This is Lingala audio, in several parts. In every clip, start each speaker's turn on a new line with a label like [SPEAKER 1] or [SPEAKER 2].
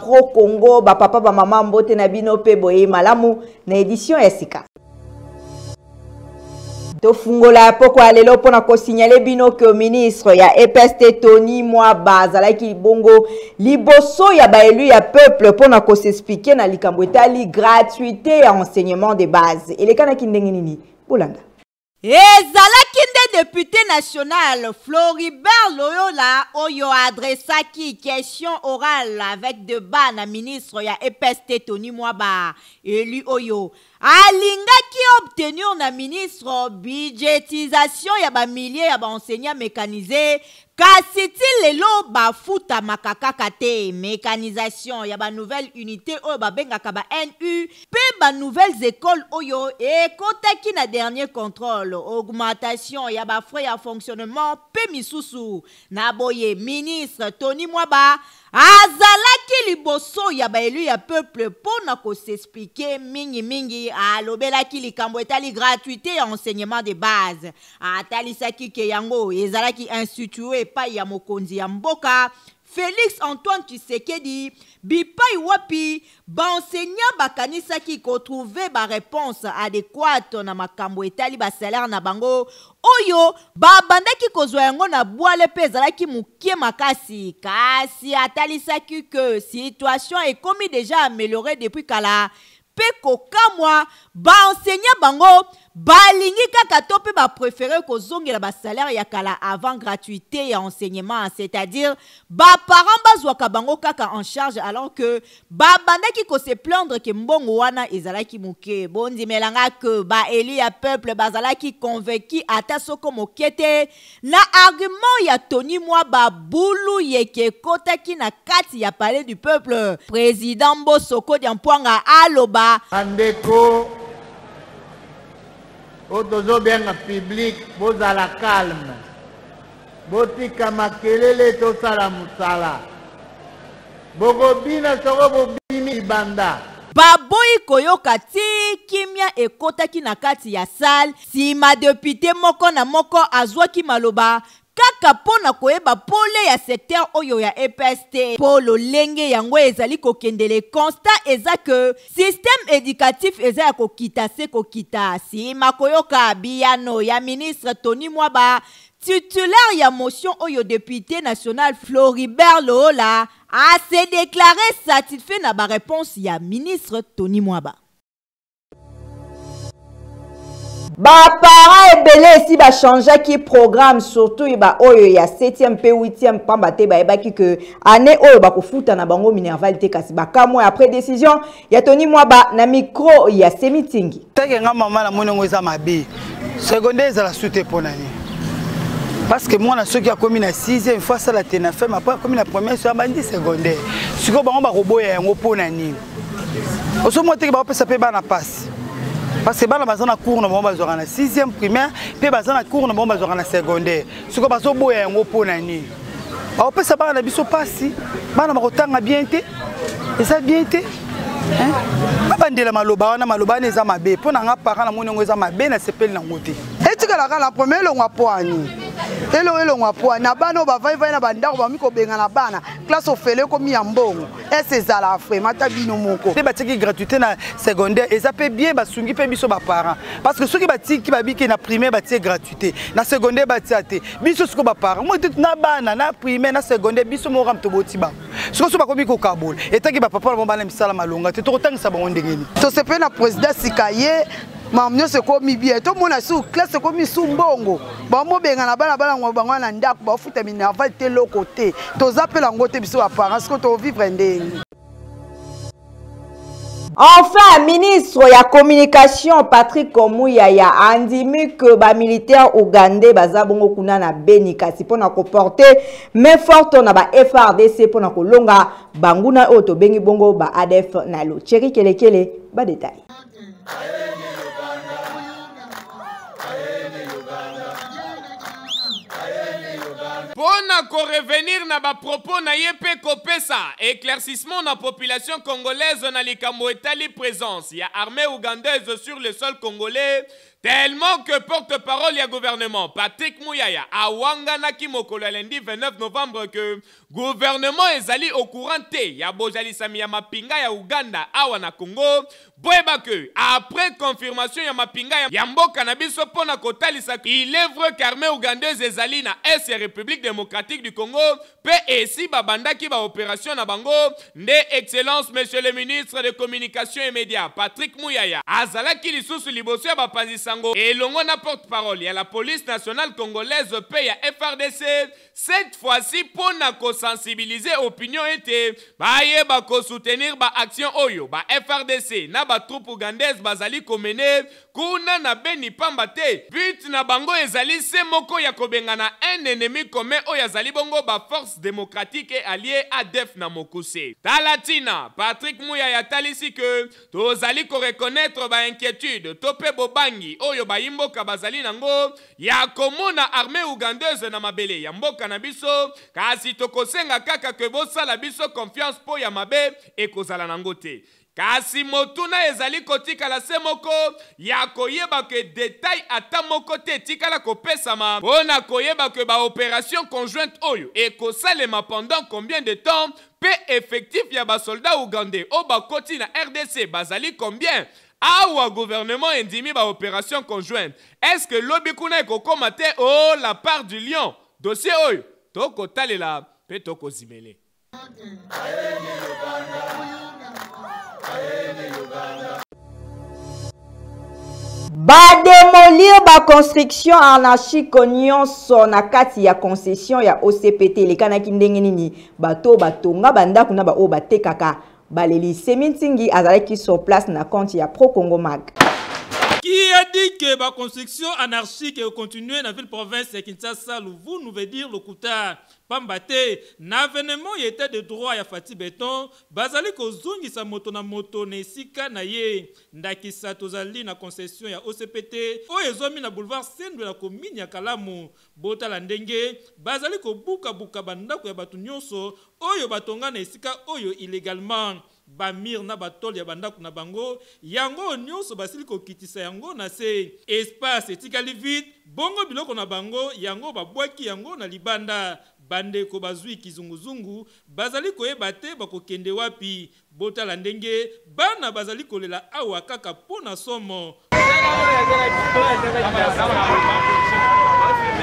[SPEAKER 1] pro congo bapapa bamama mbote na bino mpe boye malamu na edition ya sika tofungola pokwa ya lelo mpo na kosignale bino ke ministre ya epeste tony mwaba azalaki bongo liboso ya baelu ya peuple mpo na kosexplike na likambo etali gratuité ya enseignement de base elekanaki ndenge nini bolanda
[SPEAKER 2] Ezalaki nde depute national Floribert Loyola oyo adressaki question orale avec debat na ministre ya EPST Tony Mwaba, elu oyo alingaki obtenir na ministre budgetisation ya ba milliers ya ba enseignants mecanises Kasi ti lelo ba futamaka kaka te. Mecanisation ya ba nouvelles unites oyo ba bengaka ba NU mpe ba nouvelles ecoles oyo ekotaki na dernier controle, augmentation ya ba frais ya fonctionnement mpe misusu. Na boye ministre Tony Mwaba azalaki liboso ya ba elus ya peuple mpo na ko s'expliquer, mingi mingi alobelaki likambo etali gratuite ya enseignement de base. Atalisaki ke yango ezalaki institue epai ya mokonzi ya mboka Felix Antoine Tshisekedi bipai wapi ba enseignants bakanisaki ko trouver ba reponses adequates na makambo etali ba salaires na bango oyo babandaki kozwa yango na bwale mpe ezalaki moke makasi kasi atalisaki que situation ekomi deja ameliore depuis kala Pe kokamwa, ba enseignants bango balingi kaka to pe ba preferer kozongela ba salaires ya kala avant gratuite ya enseignement, c'est à dire ba parents bazwaka bango kaka en charge alors que babandaki ko se plaindre que mbongo wana ezalaki muke. Bondimela nga que ba elus ya peuple bazalaki convaincu ata soko moke te Na argument ya Tony mwa ba bulu yeke ekotaki na kati ya palais du peuple, president Mboso Kodiampuanga aloba.
[SPEAKER 3] Ba ndeko oyo tozo benga public bozala calme, botika makelele tosala musala. Boko bina soko bo bimi libanda.
[SPEAKER 2] Baboyi koyoka tii kimia ekotaki na kati ya salle, Sima depute moko na moko azwaki maloba kaka mpo na koyeba pole ya secteur oyo ya EPS te mpo lolenge yango ezali kokende le constat eza que système educatif eza ya kokita se kokita. Sima koyoka biyano ya ministre Tony Mwaba, titulaire ya motion oyo depute national Floribert Lohola a se declarer satisfait na ba reponses ya ministre Tony Mwaba.
[SPEAKER 1] baparent ebele esi bachangeaki programme surtout baoyo ya 7e mpe 8e mpamba te bayebaki ke année oyo bakofuta na bango minerval te kasi bakamwe après décision ya toni mwaba na micro ya semitingi
[SPEAKER 4] teke nga mama namoni yango eza mabe secondaire ezala sute mpo na nini parce que mwana soki akomi na 6e fois asala te na femme apres akomi na première so abandi secondaire sikoyo bango bakoboya yango mpo na nini ozomona teke baopesa mpe bana mpasi parce que bana baza na cours na bango bazwaka na 6e primaire mpe baza na cours na bango bazwaka na secondaire soki bazoboya yango mpo na nini baopesa bana na biso mpasi bana bakotanga bien te eza bien te babandela maloba wana maloba wana eza mabe mpo na nga parent namoni yango eza mabe nasepeli nango te
[SPEAKER 5] etikalaka na premier elongwa poani elongo elongwa poani na bana oyo bavaivai na bandako bamikobengana bana klase ofele ekomi ya mbongo ese ezala vraiment ata bino moko
[SPEAKER 4] mpe batiaki gratuité na secondaire eza mpe bien basungi mpe biso baparent parce que soki batiki babiki na primaire batie gratuité na secondaire batia te biso siko baparent moi tutu na bana na primaire na secondaire biso moko kama toboti bango siko so bakomi kokabola etaki bapapa na bango bana misala malonga te tokotangisa bango ndenge nini
[SPEAKER 5] tosepeli na président sika ye makambo nyonso ekomi bien tomona su classe ekomi su mbongo bamobengana bana balango bango na ndako bafuta minerval te loko te toza mpe lango te biso baparent siko tovivre ndenge
[SPEAKER 1] Enfin, ministre ya communication Patrick Komuyaya andimi que ba militaires ougandais baza bongo kuna na Beni kasi pona ko porter main forte na ba FRDC pona kolonga banguna oyo tobengi bongo ba ADF na lo. Thierry Kelekele ba détails.
[SPEAKER 6] pona ko revenir na ba propos na ye pe kopesa éclaircissement na population congolaise na likambo etali présence ya armée ougandaise sur le sol congolais tellement que porte-parole ya gouvernement Patrick Muyaya awanganaki mokolo ya lundi 29 novembre que Gouvernement ezali au courant te ya bojalisami ya mapinga ya Ouganda awa na Congo. Boyeba que après confirmation ya mapinga ya mboka na biso mpo na kotalisa il est vrai qu'armee ougandaise ezali na est ya Republique democratique du Congo mpe esi babandaki ba operation na bango nde Excellence Monsieur le Ministre de Communication et Media Patrick Muyaya azalaki lisusu liboso ya bapanzi sango elongo na porte-parole ya la police nationale congolaise mpe ya FRDC cette fois-ci pona ko sensibiliser opinion ete bayeba ko soutenir ba action oyo ba FRDC na ba troupes ougandaise bazali komene kuna na Beni pamba te but na bango ezali se moko ya kobengana un ennemi commun oyo azali bongo ba forces démocratiques et alliées ADF na mokuse. Tala tina Patrick Muyaya atalisi que tozali ko reconnaître ba inquiétudes to pe bobangi oyo bayimboka bazali nango ya komona armee ougandaise na mabele ya mboka na biso kasi tokosenga kaka ke bosala biso confiance mpo ya mabe ekozala nango te kasi motuna ezali kotikala se moko ya koyeba ke detail ata moko te etikala kopesama mpo na koyeba ke baoperation conjointe oyo ekosalema pendant combien de temps mpe effectif ya basoldat ougandais oyo bakoti na rdc bazali combien Awa gouvernement endimi ba operations conjointes, est-ce que lobi kuna ekokoma te ooh la part du lion? Dossier oyo toko talela pe
[SPEAKER 1] toko zimele. Ba demolir ba constructions anarchiques nionso na kati ya concession ya OCPT elekanaki ndenge nini bato oyo batonga ba ndako na ba oyo batekaka Baleli Semi Ntingi azalaki sur place na compte ya Pro Congo Mag.
[SPEAKER 7] Qui a dit que la construction anarchique est continuée dans la ville province de Kinshasa, Louvou nous veut dire Lokuta, Pambate, n'avènement et état de droit ya Fatih Beton, bazali kozongi sa moto na moto na esika na ye. Ndakisa tozali na concession ya OCPT, oyo ezwami na boulevard Sendwe na commune ya Kalamu. Botala ndenge bazali kobuka-buka ba ndako ya bato nionso oyo batonga na esika oyo illegalement. Ba murs na ba tole ya ba ndako na bango, yango oyo nionso basili kokitisa yango na se. Espace etikali vide, bongo biloko na bango, yango babwaki yango na libanda. Bandeko bazui kizunguzungu, bazali koyeba te bakokende wapi. Botala ndenge bana bazali kolela awa kaka mpo na somo.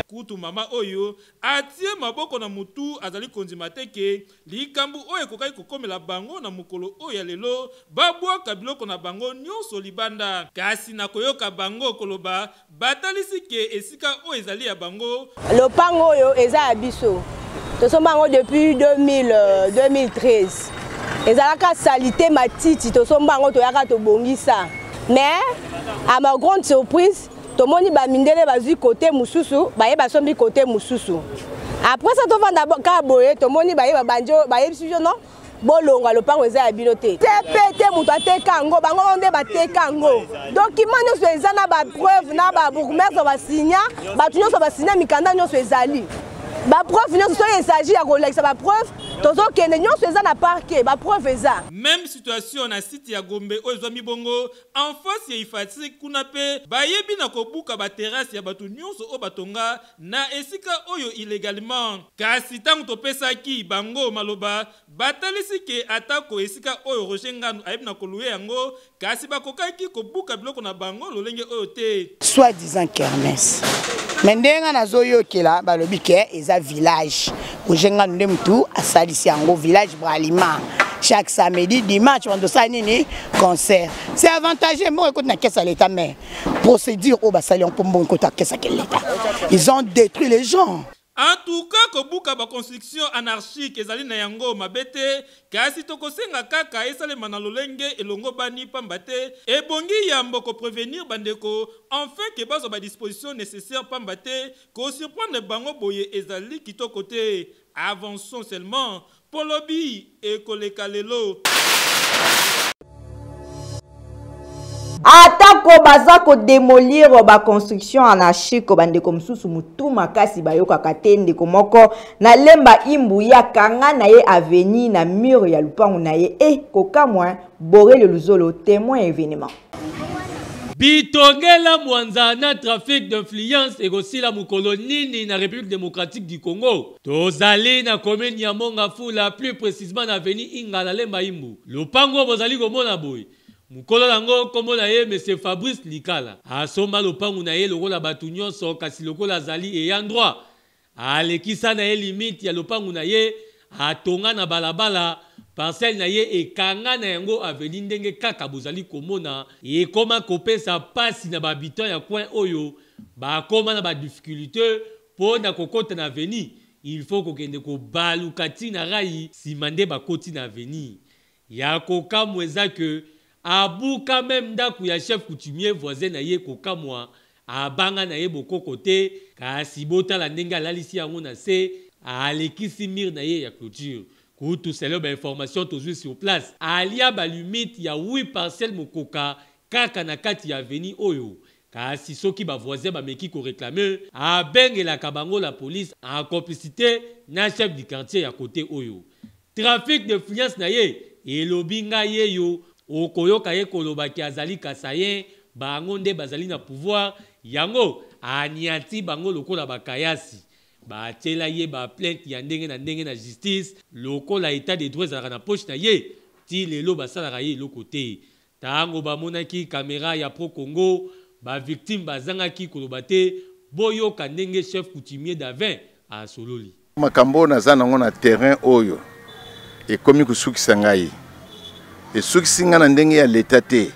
[SPEAKER 7] Kutu mama oyo atie maboko na motu azali kondima te ke likambo oyo ekokaki kokomela bango na mokolo oyo ya lelo, babwaka biloko na bango nionso libanda. Kasi na koyoka bango koloba, Batalisi ke esika oyo ezali ya bango.
[SPEAKER 8] Lopango oyo eza ya biso. Tosomba yango depuis 2000, 2013. Euh, Ezalaka salite matiti tosomba yango toyaka tobongisa. Mais à ma grande surprise, tomoni ba mindele bazui côté mususu, baye basombi côté mususu. Après ça tovanda ka boye tomoni baye babandi bayebisi biso non bolonga lopango eza ya bino te te mpe te moto ateka yango bango bango nde bateka yango dokima nyonso eza na bapreuve na babourgmestre basinya bato nyonso basinya mikanda nyonso ezali bapreuve nyonso soki ezagi ya kolakisa bapreuve tozokende nyonso eza na parke bapreuve eza
[SPEAKER 7] meme situation na site ya gombe oyo ezwami bongo en face ya ifatrik kuna mpe bayebi na kobuka baterase ya bato nyonso oyo batonga na esika oyo illegalement. Kasi tango topesaki bango maloba, batalisi que ata ko esika oyo Roger Ngandu ayebi na ko louer yango, kasi bakokaki ko buka biloko na bango lolenge oyo te.
[SPEAKER 5] Soit disant kermesse. Mais ndenge nga nazo yokela balobi que eza village. Roger Ngandu nde mutu asalisi yango village Bralima. Chaque samedi, dimanche, on doit nini concert. C'est avantageux, moi écoute na caisse à l'état mais procédure oyo basali yango mpo mbongo ekota kesake leta ils ont détruit les gens
[SPEAKER 7] En tout cas, kobuka ba construction anarchique ezali na yango mabe te, kasi tokosenga kaka esalema na lolenge elongobani pamba te ebongi yambo ko prevenir bandeko enfin que bazwa ba dispositions necessaires pamba te ko surprendre bango boye ezali kitoko te. Avançons seulement Po lobi ekoleka lelo.
[SPEAKER 1] Ata ko baza ko demolir ba construction na Chiko ba ndeko mususu mutu makasi ba yoka kate ndeko moko na lemba imbu ya kanga na ye avenue na mur ya lupangu na ye e ko kamwa bore le luzolo temoin evenement.
[SPEAKER 9] Bitongela mwanza na trafic d'influence ekosila mukolo nini na Republique Democratique du Congo? Tozali na commune ya Mongafula, plus precisement na avenue Ingala Lemba Imbu. Lopango oyo bozali komona boye, mokolo nango kombo na ye monsieur Fabrice Likala. Asomba lopangu na ye lokola batu nionso kasi lokola azali ayant droit, alekisa na ye limite ya lopangu na ye, atonga na balabala, parcelle na ye ekanga na yango avenue ndenge kaka bozali komona. Ekoma kopesa pasi na ba habitants ya coin oyo, bakoma na ba difficultes Po na kokota na avenue, il faut kokende kobaluka ti na rayi, sima nde bakoti na avenue. Ya kokamwa eza que abuka meme ndaku ya chef coutumier voisin na ye kokamwa, abanga na ye bokoko te, kasi botala ndenge alalisi yango na se, alekisi mur na ye ya cloture. Kutu selon ba informations tozui sur place, alia ba limites ya huit parcelles mokoka Kaka na kati ya avenue oyo. Kasi soki ba voisins bameki ko reclamer, abengelaka bango la police en complicite na chef du quartier ya cote oyo. Trafic d'influence na ye elobi nga ye yo, okoyoka ye koloba que azali Kasaien, bango nde bazali na pouvoir, yango aniati bango lokola ba kayasi. Batiela ye ba plaintes ya ndenge na ndenge na justice, lokola etat de droit ezalaka na poche na ye, ti lelo basalaka ye eloko te. Tango bamonaki camera ya Pro Congo, ba victimes bazangaki koloba te, boyoka ndenge chef coutumier Davin asololi.
[SPEAKER 10] Makambo oyo naza nango na terrain oyo ekomi kosukisa ngai, esukisi ngai na ndenge ya leta te,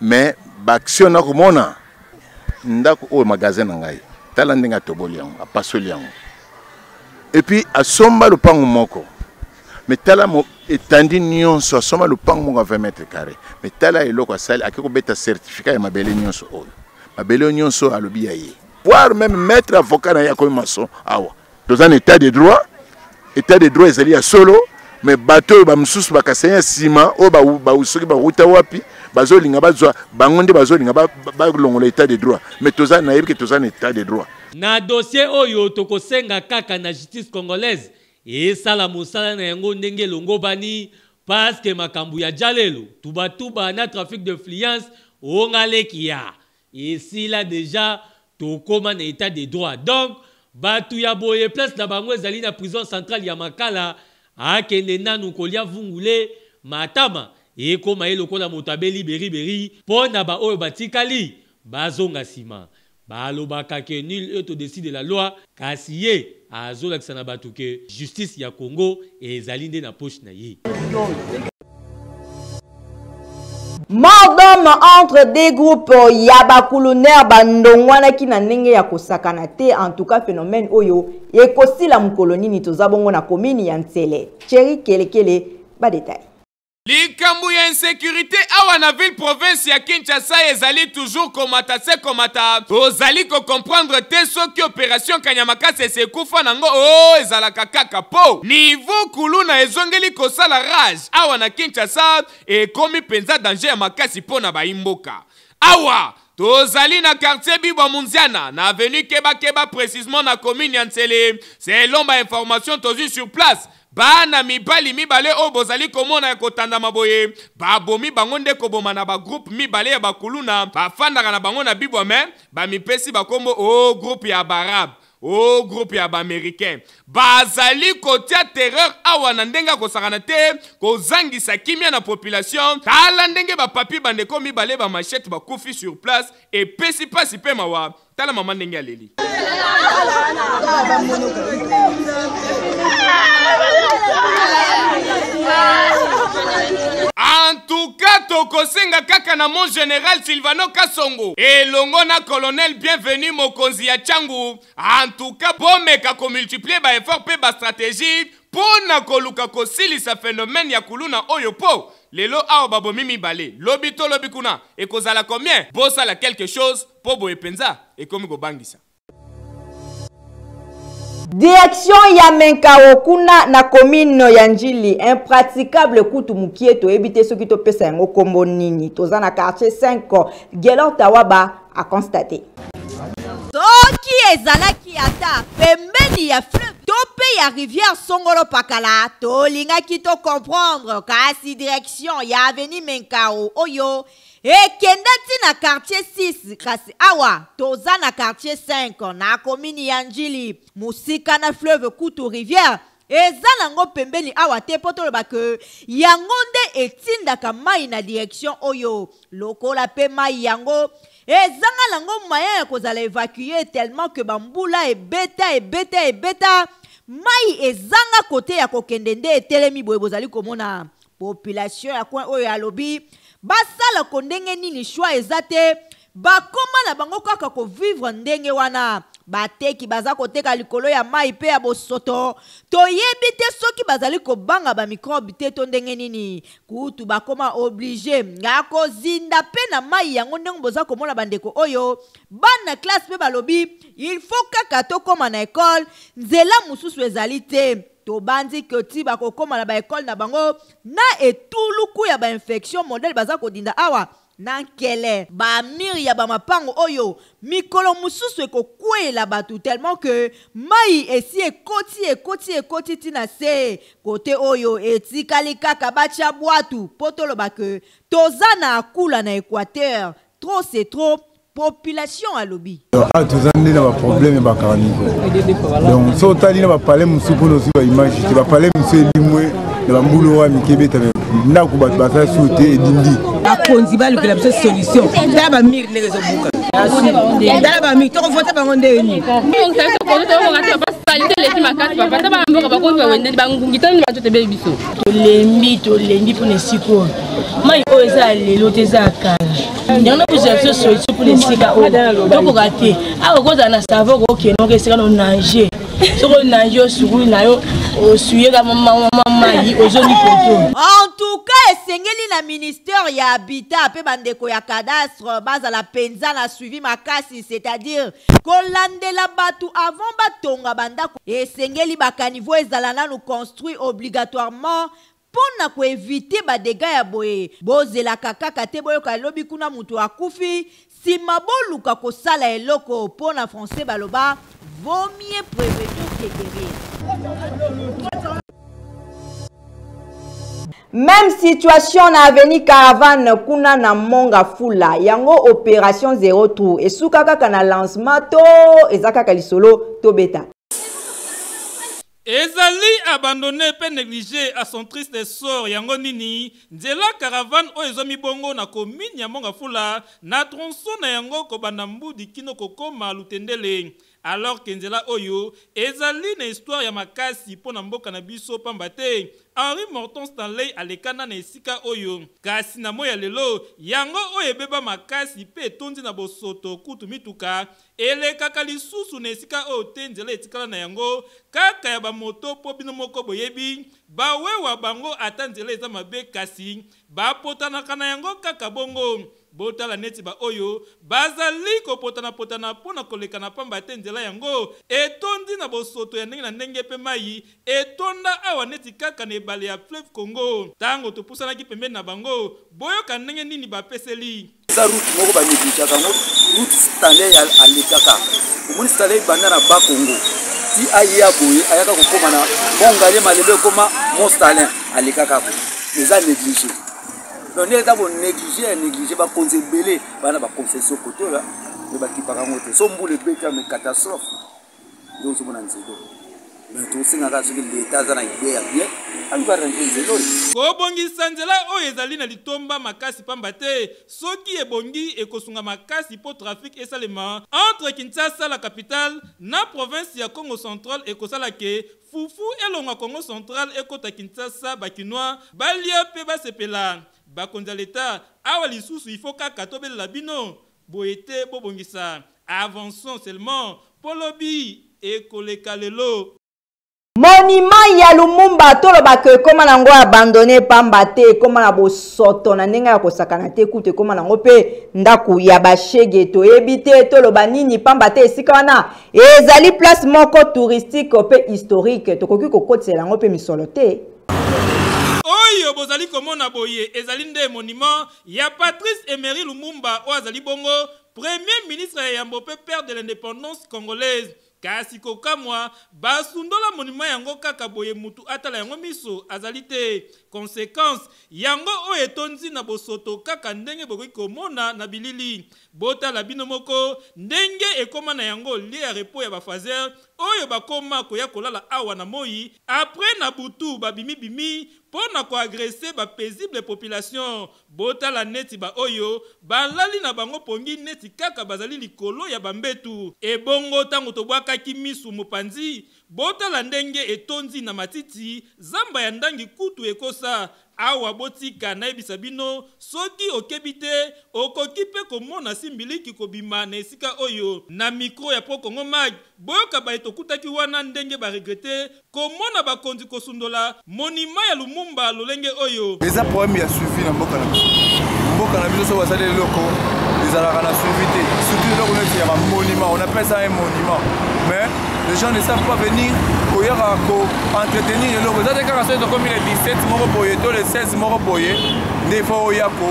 [SPEAKER 10] mais ba action nakomona ndako oyo magasin na ngai, tala ndenge atoboli yango, apasoli yango, epuis asomba lopango moko mais tala mo etandi nyonso asoma lopango moko ya 20 mètre carré mais tala eloko asali ake kobeta certificat ya mabele nyonso oyo mabele oyo nyonso oyo alobi ya ye voire même maître avocat na ye akomi mason awa toza na état de droit état de droit ezali ya solo mais bato oyo bamosusu bakasani ya nsima oyo soki bawuta wapi bazolinga bazwa bango nde bazolinga balongola état de droit mais toza nayebi ke toza na état de droit
[SPEAKER 9] na dossier oyo tokosenga kaka na justice congolaise Esala mosala na yango ndenge elongobani parce que makambo ya djalelo, tubatuba na trafic d'influence o nga leki ya esila dejà tokoma na etat de droit donc batu ya boye place na bango ezali na prison centrale ya makala akende nanu kolia vungule matama ekoma ye lokola moto abeli beriberi po na ba oyo batikali bazonga sima Ba lobaka que nul est au dessus de la loi kasi ye azo lakisa na batu que justice ya Congo ezali nde na poche na ye.
[SPEAKER 1] Mort d'homme entre deux groupes euh, ya ba kulunaire ba ndongwanaki na ndenge ya kosakana te en tout cas phénomène oyo ekosila mokolo nini toza bongo na commune ya Nsele. Thierry Kelekele ba détails.
[SPEAKER 6] Likambo ya insecurite awa na ville province ya Kinshasa ezali toujours komata se komata. Tozali ko comprendre te soki operation Kanyamakasi esekufa nango o oh, ezalaka kaka po niveau kuluna ezongeli kosala rage awa na Kinshasa ekomi penza danger ya makasi po na baimboka awa tozali na quartier bibwa munziana na avenue kebakeba précisement na commune ya nsele selon bainformation tozwi sur place Bana mibali mibale oyo bozali komona ya kotandama boye babomi bango nde koboma na bagroupe mibale ya bakuluna bafandaka na bango na bibwa me bamipesi bakombo o oh, groupe ya barabe o oh, groupe ya baamericain bazali kotya terreur awa na ndenge ya kosakana te kozangisa kimia na population tala ndenge bapapie bandeko mibale bamachete bakufi sur place epesi mpasi mpe mawa tala mama ndenge aleli antuka tokosenga kaka na mon general silvano kasongo elongo na colonel bienvenu mokonzi ya changu antuka bomeka komultiplie baeffort mpe bastrategie mpo na koluka kosilisa fenomene ya kuluna oyo mpo lelo awa babomi mibale lobi to lobi kuna ekozala combien bosala quelque chose Po boye penza ekomi kobangisa.
[SPEAKER 1] Direction ya Menkao kuna na commune ya Njili impraticable kutu mukie toyebi te soki topesa yango kombo nini toza na quartier 5 Gelor Tawaba a constater
[SPEAKER 2] soki ezalaki ata pembeni ya fleuve to mpe ya rivière songolo pakala tolingaki tocomprendre kasi direction ya aveni menkao oyo Ekenda ti na quartier 6 kasi awa toza na quartier 5 na komini ya Ndjili mosika na fleuve kutu rivière eza nango pembeni awa te mpo toloba ke yango nde etindaka mai na direction oyo lokola mpe mai yango ezanga nango moyen ya kozala evacue tellement ke bambula ebeta ebeta ebeta mai ezanga kote ya kokende nde etelemi boye bozali komona population ya coin oyo alobi basala ko ndenge nini choix eza te bakoma na bango kaka kovivre ndenge wana bateki baza koteka likolo ya mai mpe ya bosoto toyebi te soki bazali kobanga bamikrobe te to ndenge nini kutu bakoma oblige ya kozinda mpe na mai yango ndenge boza komona bandeko oyo bana classe mpe balobi il faut kaka tokoma na ekole nzela mosusu ezali te tobanzi que ti bakokoma na baekole na bango na etuluku ya bainfection modele baza kodinda awa na nkele bamire ya bamapango oyo mikolo mosusu ekokweyela bato tellement que mai esi ekoti ekoti ekoti ti na se kote oyo etikali kaka batya bwatu mpo toloba que toza na akula na equateur trop c'est trop population alobi
[SPEAKER 11] awa ah, toza nde na baproblème ya bakarniko donc so otali na bapale mosusu mpona ozwi baimage te bapale mosusu elimwe na bambulu oyo mike ebeta ndako bato baza su te edindi
[SPEAKER 12] bakonzi balukela biso solution tala bamire ndenge ezobuka tala bamire tokovote bango ndenge nini
[SPEAKER 13] salite eleki makasi papa ata bamboka bakoki bawendeli bangungi tani bato tebeli biso
[SPEAKER 12] tolembi tolembi mpona esika oyo mai oyo eza ya lelo te eza ya kala yango na kozwa biso solution mpona esika oyo tokoka te awa kozala na savo okokende oke esika no nanger soki onanger osukuli na yo osuyeka mai ozongi poto
[SPEAKER 2] en tout cas esengeli na ministère ya habitat mpe bandeko ya cadastre bazala mpenza na suivi makasi c'est-à-dire kolandela bato avant batonga bandako esengeli bakaniveau ezala nanu construit obligatoirement Po na ko eviter ba degats ya boye, bozelaka kaka te boyoka lobi kuna mutu akufi, sima boluka kosala eloko, po na français baloba, Vaut mieux prevenir que guerir.
[SPEAKER 1] Meme situation na avenue Caravane kuna na Mont Ngafula, yango operation zero trou esuka kaka na lancement to eza kaka lisolo tobeta.
[SPEAKER 7] Ezali abandonne pe neglige à son triste sort yango nini nzela caravane oyo ezwami bongo na commune ya Mongafula na tronçon na yango kobanda Mbudi kino kokoma Lutendele alors que nzela oyo ezali na histoire ya makasi mpo na mboka na biso pamba te Henri Morton Stanley alekana na esika oyo kasi na moyi ya lelo yango oyo ebeba makasi mpe etondi na bosoto kutu mituka Elekaka lisusu na esika oyo te nzela etikala na yango kaka ya ba moto po bino moko boyebi ba wewa bango ata nzela eza mabe kasi ba potanaka na yango kaka bongo botala neti ba oyo ba zali ko potana potana po na kolekana pamba te nzela yango etondi na bosoto ya ndenge na ndenge pe mayi etonda awa neti kaka na ebale ya fleuve congo tango to pusanaki pembeni na bango boyoka ndenge nini ba peseli
[SPEAKER 14] eza route moko baneglijaka yango route stanley alekaka omoni stanley banda na ba congo ti aye aboye ayaka kokóma na mongalie malebe ekóma mont stalin alekaka boye eza néglige donc nde eza konéglige ya néglige bakonzi ebele bana baconfession kotoya me bakipaka yango te so mbula ebeti ya me catastrophe nde ozomona nzela oyo mais tosenga kaka soki leta aza na idee ya bien aluka arrange nzela oyo
[SPEAKER 7] Kobongisa nzela oyo ezali na litomba makasi pamba te soki ebongi ekosunga makasi po trafic esalema entre Kinshasa la capitale na province ya Kongo central ekosala que fufu elongwa Kongo central ekota Kinshasa ba kinois balia pe basepela bakonzi ya l'etat awa lisusu il faut kaka tobelela bino Boye te bo bongisa. Avançons seulement po lobi eko leka lelo.
[SPEAKER 1] Monument ya Lumumba toloba que ekoma nango abandonne pamba te ekoma na bosoto na ndenge ya kosakana te kutu ekoma nango mpe ndako ya bashege toyebi te toloba nini pamba te esika wana ezali place moko touristique mpe historique tokoki kokotisela yango mpe misolo te
[SPEAKER 7] oyo bozali komona boye ezali nde monument Ya Patrice Emery Lumumba oyo azali bongo Premier ministre ya yambo mpe père de l'independance congolaise. Kasi kokamwa, basundola monument yango kaka boye mutu atala yango miso azali te. Consequence, yango oyo etondi na bosoto kaka ndenge bokoki komona na bilili. Botala bino moko ndenge ekoma na yango lieu ya repos ya ba fazeurs oyo bakoma koya kolala awa na moyi, après na butu babimi bimi pona ko agresse ba paisible population botala neti ba oyo ba lali na bango pongi neti kaka bazali likolo ya ba mbetu ebongo tango tobwakaki misu mopanzi botala ndenge etondi na matiti zamba ya ndangi kutu ekosa awa botika nayebisa bino soki okebi te okoki pe komona si mbiliki kobima na esika oyo na micro ya pro congo mag boyoka baye tokutaki wana ndenge ba regrette Komona bakonzi kosundola monument ya Lumumba lolenge oyo.
[SPEAKER 11] Eza problème ya suivi na mboka na biso. Mboka na biso soki basali eloko ezalaka na suivi te. Surtout eloko neti ya ba monument, on appelle ça un monument. Mais les gens ne savent pas venir koyaka ko entretenir eloko. Eza te kaka soki tokomi le 17 moko boye to le 16 moko boye nde il faut oya ko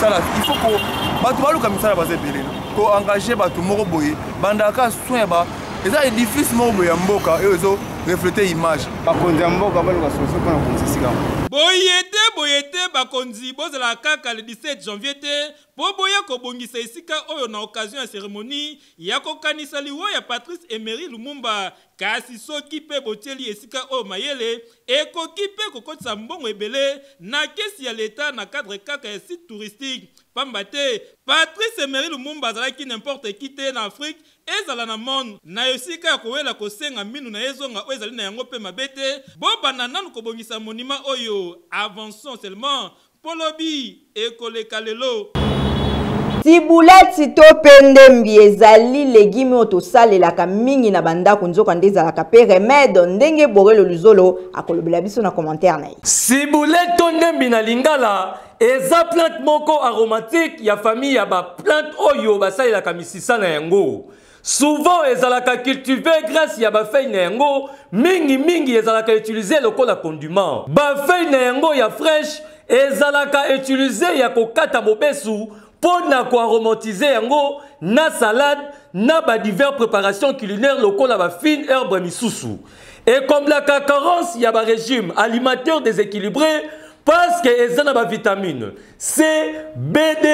[SPEAKER 11] sala. Il faut ko bato baluka misala baza ebele. Ko engager bato moko boye bandaka soin ya ba eza edifice moko boye ya mboka oyo ezo reflete image bakonzi ya mboka baluka solution mpona kobongisa esika
[SPEAKER 7] boye te boye te bakonzi bozala kaka le 17 janvier te mpo boya kobongisa esika oyo na occasion ya ceremonie ya kokanisa liwa ya patrice emery lumumba kasi soki mpe botieli esika oyo mayele ekoki mpe kokotisa mbongo ebele na kesi ya leta na cadre kaka ya site touristique pamba te patrice emery lumumba azalaki n'importe qui te na afrique Ezala na mon na esika ya kowela kosenga minu na ezonga oyo ezali na yango pe mabe te, bobanda nanu kobongisa monument oyo. Avançons seulement po lobi ekoleka lelo.
[SPEAKER 1] Ciboulette to pe ndembi ezali legume oyo tosalelaka mingi na ba ndaku nzokande ezalaka pe remede ndenge Borelo Luzolo akolobela biso na commentaire na ye.
[SPEAKER 9] Ciboulette to ndembi na lingala eza plante moko aromatique ya famille ya ba plante oyo basalelaka misisa na yango souvent ezalaka cultive grâce ya bafeuille na yango mingimingi ezalaka utilise lokola condiment bafeuille na yango ya fraîche ezalaka utilise ya kokata mobesu mpo na koaromatize yango na salade na badivers préparation culinaire lokola bafine herbre misusu Et comme la carence, il y a un régime alimentaire déséquilibré parce que y a des vitamines C, B, D,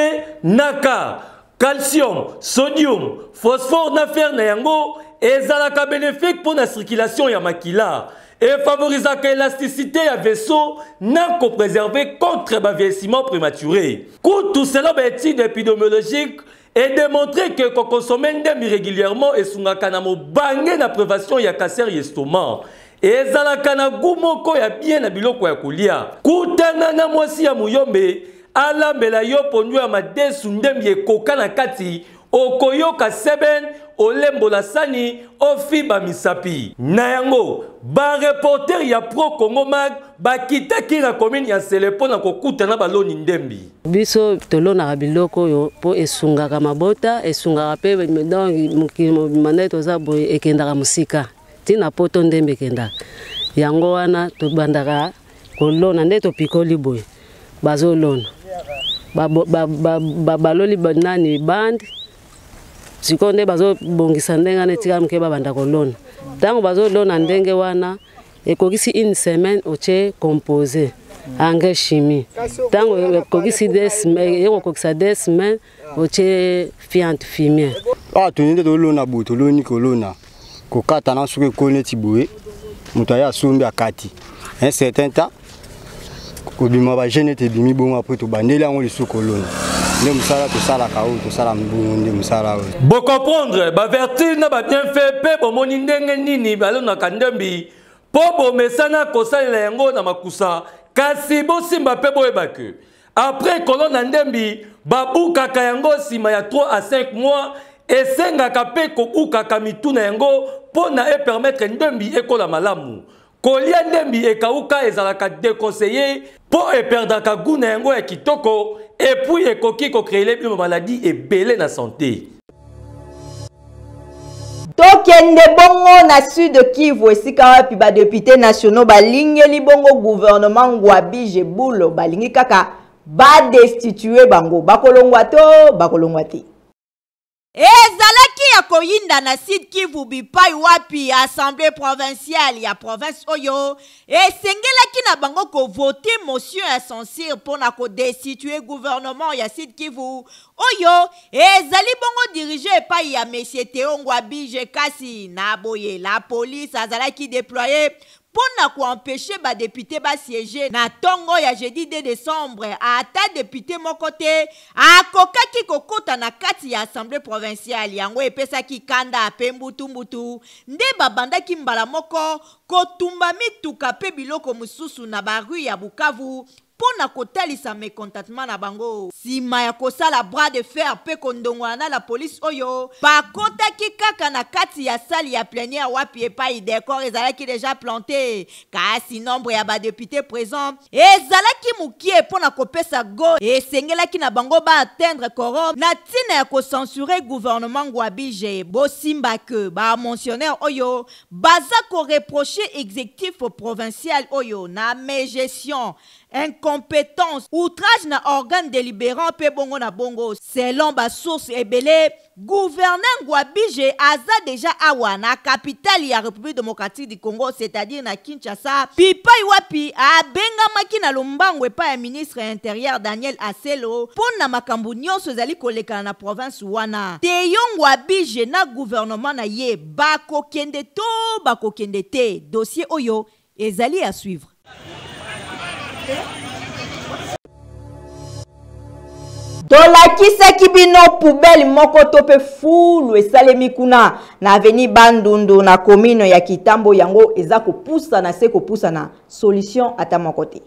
[SPEAKER 9] NACA, calcium, sodium, phosphore, na fer, na yango, ezalaka bénéfique pour la circulation ya makila et favorisaka élasticité ya vaisseau na préserver contre bavieillissement prématuré. Kutu selon baétude épidémiologique e demontre que ko consommer ndembi régulièrement esungaka na mobange na prévention ya cancer ya estomac ezalaka na gout moko ya bien na biloko ya kolia kutana na mwasi ya muyombe alambela yo pondu ya madesu ndembi ekoka na kati okoyoka seben olembola sani ofiba misapi na yango bareporter ya pro congo mag bakitaki na komine ya nsele mpo na kokutana baloni ndembi
[SPEAKER 15] biso tolonaka biloko oyo mpo esungaka mabota esungaka mpe donc mokili mobimba nde toza boye ekendaka mosika ntina poto ndembe ekendaka yango wana tobandaka kolona nde topikoli boye bazolona babaloli nani bande sikoyo nde bazobongisa ndenge wana etika moke babanda kolona ntango bazolona ndenge wana ekokisi une semaine otie compose engrais chimie ntango ekokisi ekokokisa de semaine otie fiante fimie
[SPEAKER 16] awa ah, toni nde tolona boye toloni kolona kokatana soki ekoli neti boye moto aye asombi akati un certain temps kobima bagene ete ebimi bongo apres tobandeli yango lisusu kolona nde mosala tosalaka oyo tosala mbongo nde mosala oyo
[SPEAKER 9] bocomprendre bavertu na babienfait mpe bomoni ndenge nini balonaka ndembi mpo bomesana kosalela yango na makusa kasi bosimba mpe boyeba ke apres kolona ndembi babukaka yango nsima ya 3 à 5 mois esengaka mpe kobukaka mitu na yango mpo na epermettre ndembi ekola malamu Kolia ndembi ekauka ezalaka deconseille mpo eperdaka gout na yango ya kitoko epuis ekoki kocreele bino bamaladi ebele na sante.
[SPEAKER 1] tokende bongo na sud kivu esika wapi badepute nationaux balingeli bongo gouvernement ngwabije bulo balingi kaka badestitue bango bakolongwa to bakolongwa te
[SPEAKER 2] Ezalaki ya koyinda na Sud Kivu bipai wapi Assemblée provinciale ya province oyo esengelaki na bango ko voter motion ya censure mpo na ko destituer gouvernement ya Sud Kivu oyo ezali bongo dirige epai ya Monsieur Theo Ngwabije kasi na boye la police azalaki deployer mpo na ko empecher ba deputes ba sieger na tongo ya jeudi 2 decembre, ata depute moko te akokaki kokota na kati ya Assemblee provinciale. Yango epesaki kanda mpe mbutu mbutu, nde babandaki mbala moko kotumba mituka mpe biloko mosusu na ba rues ya Bukavu, mpo na kotalisa mecontentement na bango nsima ya kosala bras de fer mpe kondongola na la police oyo bakotaki kaka na kati ya sali ya plenière wapi epai decor ezalaki deja plante kasi nombre ya badepute présent ezalaki mokie mpo na kopesa go esengelaki na bango ba atteindre corom na ntina ya kocensure gouvernement ngwabije bosimba ke bamontionnaire oyo Baza ko reprocher exectif provincial oyo na megestion, incompetence, outrage na organe deliberant pe bongo na bongo. Selon ba sources ebele, Gouverneur Ngwabije aza dejà awa na capitale ya Republique democratique du Congo c'est-à-dire na Kinshasa bipayi wapi abengamaki na lombango epai ya ministre ya Interieur Daniel Aselo mpo na makambo nionso ezali kolekana na province wana. Teyo Ngwabije na gouvernement na ye Bakokende to bakokende te, dossier oyo ezali à suivre.
[SPEAKER 1] tolakisaki bino poubele moko to mpe fulu esalemi kuna na aveni bandundu na komino ya kitambo yango eza kopusana se kopusana solution ata moko te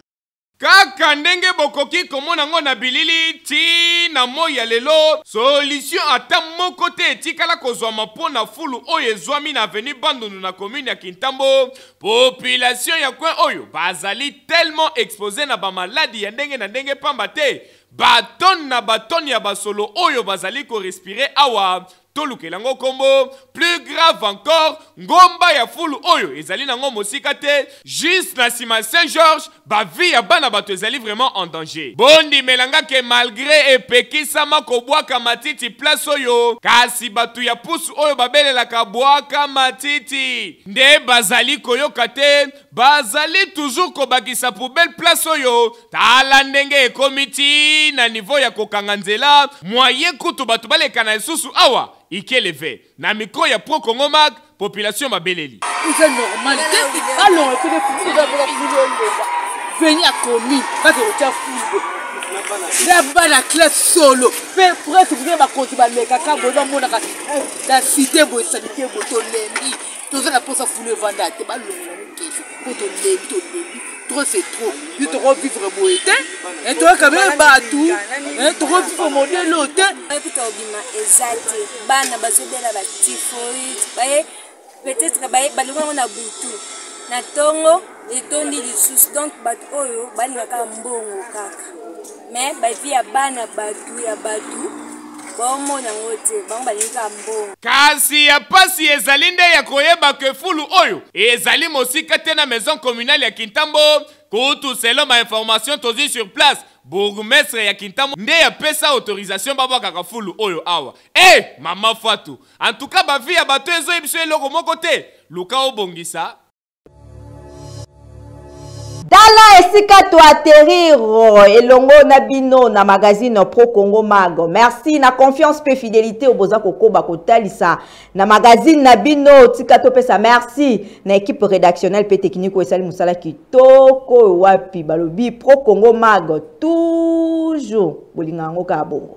[SPEAKER 6] Kaka ndenge bokoki komona ngo na bilili ti na moi ya lelo, solution ata moko te etikala kozwama mpo na fulu oyo ezwami na avenue Bandundu na commune ya Kintambo. Population ya coin oyo bazali tellement expose na ba maladi ya ndenge na ndenge pamba te ba tonne na ba tonne ya basolo oyo bazali ko respirer awa tolukela yango nkombo plus grave encore ngomba ya fulu oyo ezali nango mosika te juste na nsima saint georges bavie ya bana bato ezali vraiment en danger bondimela nga ke malgre epekisama kobwaka matiti place oyo kasi bato ya pusu oyo babelelaka bwaka matiti nde bazali koyoka te bazali toujours kobakisa poubelle place oyo tala ndenge ekomi ti na niveau ya kokanga nzela mwaye kutu bato balekana lisusu awa ikeleve na mikro ya pro congo mak population babeleli
[SPEAKER 17] eza normal te balonga pene kuzabola fulu olonga veni akomi kaka otya fulu na bana classe solo mpe presque bakonzi balekaka boye bamonaka na site boye salite boye tolembi toza na mposa fulu evanda te balongola moketu mpo tolembi tolembi trop c'est trop yo tokovivre boye te eh, toyaka be bato eh, tokovivre modele oyo te
[SPEAKER 18] oyebi tobima eza te bana bazobela batifoid baye peut-être balingi yango na butu na ntongo etondi lisusu donc bato oyo balinga kaka mbongo kaka me bavi ya bana bato ya bato baomona yango te bango balingi kaka mbongo
[SPEAKER 6] kasi ya mpasi ezali nde ya koyeba ke fulu oyo ezali mosika te na maison communale ya kintambo kutu selo ma information tozwi sur place bourgmestre ya kintambo nde apesa autorisation babwakaka fulu oyo awa e eh, hey, mama fatu antuka bavi ya bato ezoyi biso eloko moko te luka obongisa
[SPEAKER 1] tala esika to atterrir elongo na bino na magazine pro congo mag merci na confiance mpe fidélité oyo boza kokoba kotalisa na magazine na bino tika topesa merci na équipe rédactionnelle mpe technique oyo esali mosala kitoko oyo wapi balobi pro congo mag toujours bolinga yango kaka bongo